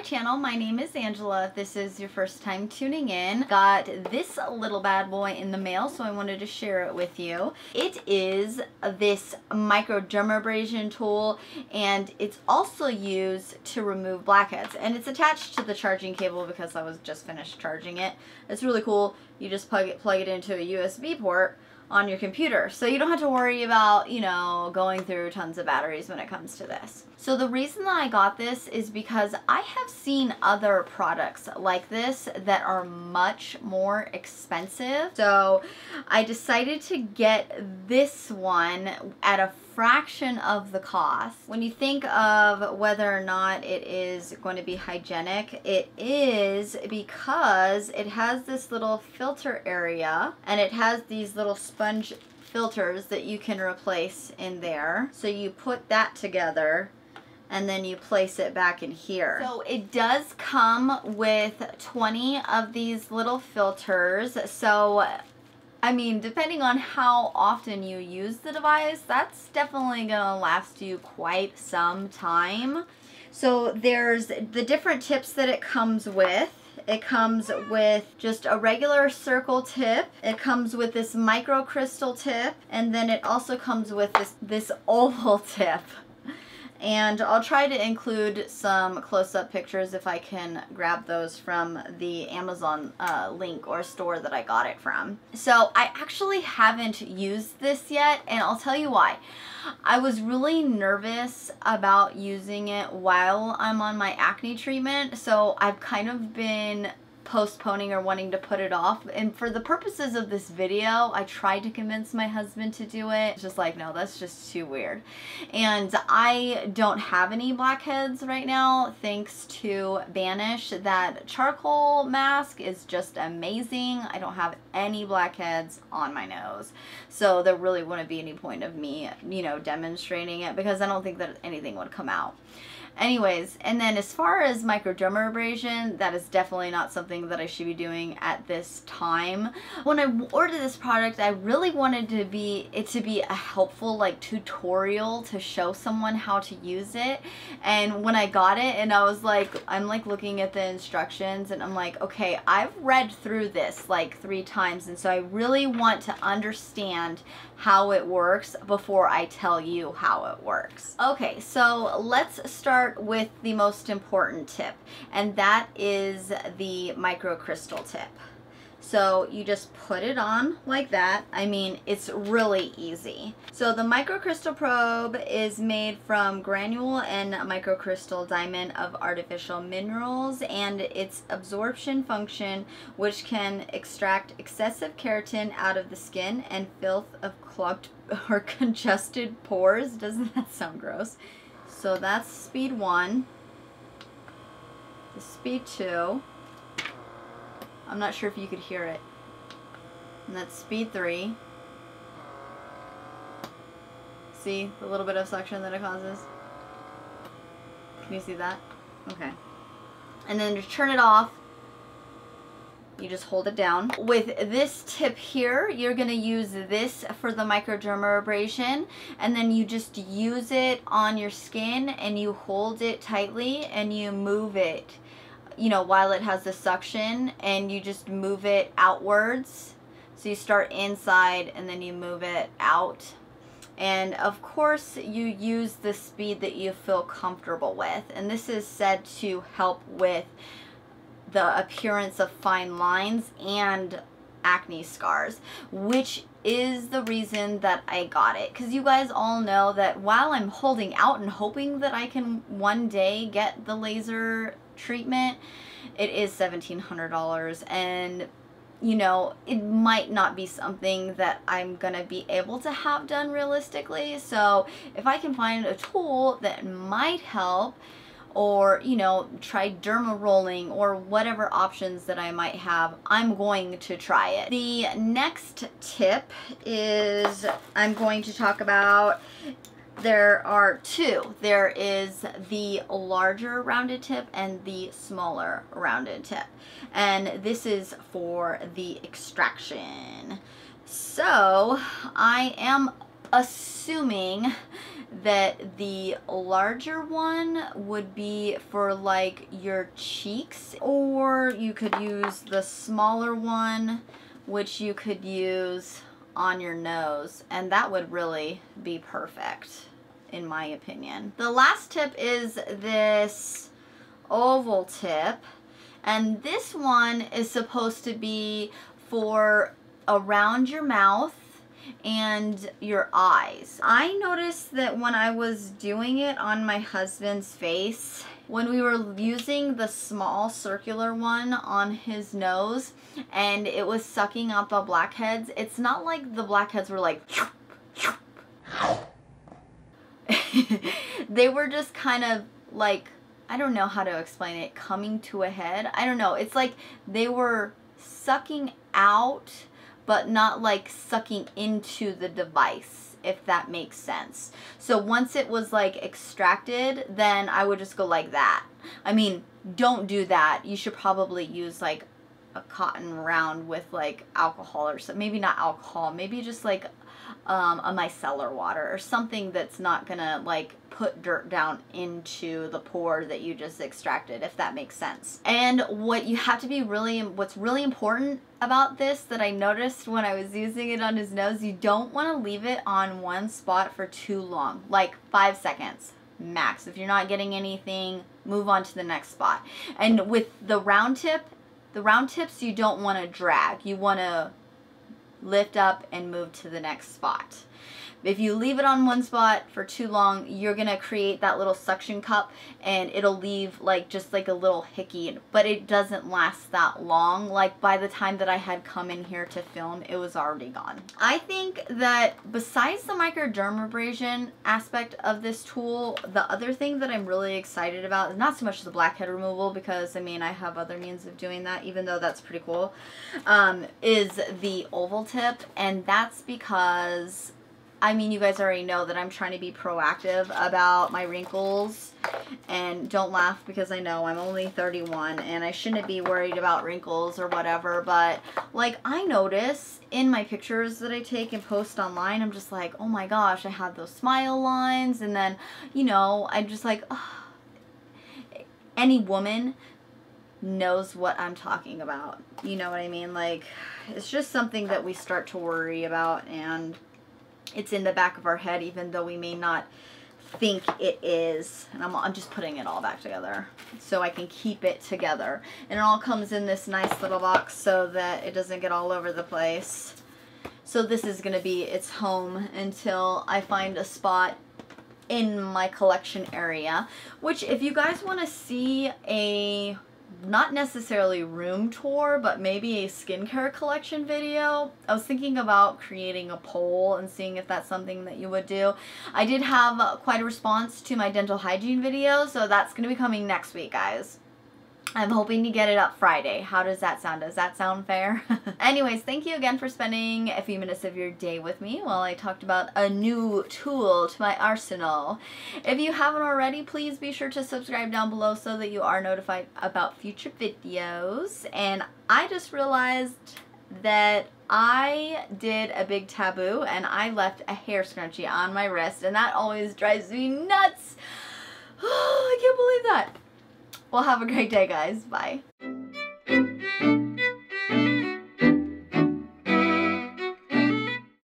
my channel. My name is Angela. If this is your first time tuning in, got this little bad boy in the mail, so I wanted to share it with you. It is this microdermabrasion tool, and it's also used to remove blackheads. And it's attached to the charging cable because I was just finished charging it. It's really cool. You just plug it, plug it into a USB port on your computer. So you don't have to worry about, you know, going through tons of batteries when it comes to this. So the reason that I got this is because I have seen other products like this that are much more expensive. So I decided to get this one at a fraction of the cost. When you think of whether or not it is going to be hygienic, it is because it has this little filter area and it has these little sponge filters that you can replace in there. So you put that together and then you place it back in here. So it does come with 20 of these little filters. So I mean, depending on how often you use the device, that's definitely gonna last you quite some time. So there's the different tips that it comes with. It comes with just a regular circle tip. It comes with this micro crystal tip. And then it also comes with this, this oval tip and I'll try to include some close-up pictures if I can grab those from the Amazon uh, link or store that I got it from. So I actually haven't used this yet and I'll tell you why. I was really nervous about using it while I'm on my acne treatment so I've kind of been postponing or wanting to put it off. And for the purposes of this video, I tried to convince my husband to do it. Just like, no, that's just too weird. And I don't have any blackheads right now thanks to Banish. That charcoal mask is just amazing. I don't have any blackheads on my nose. So there really wouldn't be any point of me, you know, demonstrating it because I don't think that anything would come out. Anyways, and then as far as microdermabrasion, that is definitely not something that I should be doing at this time. When I ordered this product, I really wanted to be it to be a helpful like tutorial to show someone how to use it. And when I got it and I was like, I'm like looking at the instructions and I'm like, okay, I've read through this like three times and so I really want to understand how it works before I tell you how it works. Okay, so let's start with the most important tip, and that is the microcrystal tip. So you just put it on like that. I mean, it's really easy. So the microcrystal probe is made from granule and microcrystal diamond of artificial minerals and its absorption function which can extract excessive keratin out of the skin and filth of clogged or congested pores. Doesn't that sound gross? So that's speed one. The speed two. I'm not sure if you could hear it. And that's speed three. See the little bit of suction that it causes? Can you see that? Okay. And then to turn it off, you just hold it down. With this tip here, you're to use this for the microdermabrasion and then you just use it on your skin and you hold it tightly and you move it you know, while it has the suction and you just move it outwards. So you start inside and then you move it out. And of course you use the speed that you feel comfortable with. And this is said to help with the appearance of fine lines and acne scars, which is the reason that I got it. Because you guys all know that while I'm holding out and hoping that I can one day get the laser treatment, it is $1,700 and you know, it might not be something that I'm going to be able to have done realistically. So if I can find a tool that might help or, you know, try derma rolling or whatever options that I might have, I'm going to try it. The next tip is I'm going to talk about there are two. There is the larger rounded tip and the smaller rounded tip. And this is for the extraction. So I am assuming that the larger one would be for like your cheeks or you could use the smaller one which you could use on your nose and that would really be perfect in my opinion. The last tip is this oval tip and this one is supposed to be for around your mouth and your eyes. I noticed that when I was doing it on my husband's face, when we were using the small circular one on his nose and it was sucking out the blackheads, it's not like the blackheads were like they were just kind of like I don't know how to explain it, coming to a head. I don't know. It's like they were sucking out but not like sucking into the device if that makes sense. So once it was like extracted, then I would just go like that. I mean, don't do that. You should probably use like a cotton round with like alcohol or so Maybe not alcohol, maybe just like um, a micellar water or something that's not gonna like put dirt down into the pore that you just extracted, if that makes sense. And what you have to be really, what's really important about this that I noticed when I was using it on his nose, you don't want to leave it on one spot for too long, like five seconds max. If you're not getting anything, move on to the next spot. And with the round tip, the round tips you don't want to drag. You want to lift up and move to the next spot. If you leave it on one spot for too long, you're going to create that little suction cup and it'll leave like just like a little hickey, but it doesn't last that long. Like by the time that I had come in here to film, it was already gone. I think that besides the microdermabrasion aspect of this tool, the other thing that I'm really excited about is not so much the blackhead removal because I mean I have other means of doing that even though that's pretty cool, um, is the oval tip and that's because I mean, you guys already know that I'm trying to be proactive about my wrinkles. And don't laugh because I know I'm only 31 and I shouldn't be worried about wrinkles or whatever. But, like, I notice in my pictures that I take and post online, I'm just like, oh my gosh, I have those smile lines. And then, you know, I'm just like, oh. any woman knows what I'm talking about. You know what I mean? Like, it's just something that we start to worry about and it's in the back of our head even though we may not think it is and I'm, I'm just putting it all back together so I can keep it together and it all comes in this nice little box so that it doesn't get all over the place so this is going to be its home until I find a spot in my collection area which if you guys want to see a not necessarily room tour, but maybe a skincare collection video. I was thinking about creating a poll and seeing if that's something that you would do. I did have quite a response to my dental hygiene video, so that's going to be coming next week, guys. I'm hoping to get it up Friday. How does that sound? Does that sound fair? Anyways, thank you again for spending a few minutes of your day with me while I talked about a new tool to my arsenal. If you haven't already, please be sure to subscribe down below so that you are notified about future videos. And I just realized that I did a big taboo and I left a hair scrunchie on my wrist and that always drives me nuts. I can't believe that. Well, have a great day, guys. Bye.